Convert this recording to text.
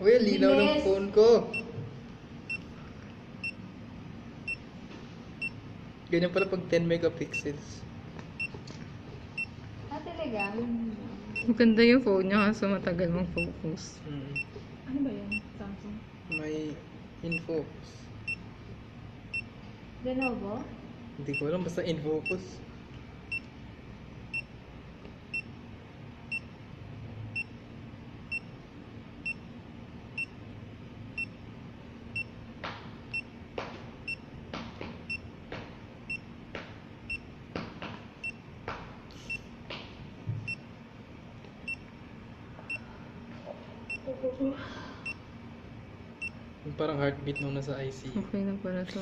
Uy, ang linaw ng Bilis. phone ko. Ganyan pala pag 10 megapixels. Ah, talaga? Maganda yung phone niya kaso matagal mong focus. Mm. Ano ba yan? Samsung? May infocus. Lenovo? Hindi ko alam, basta infocus. Parang heartbeat nung nasa IC. Okay na pala to.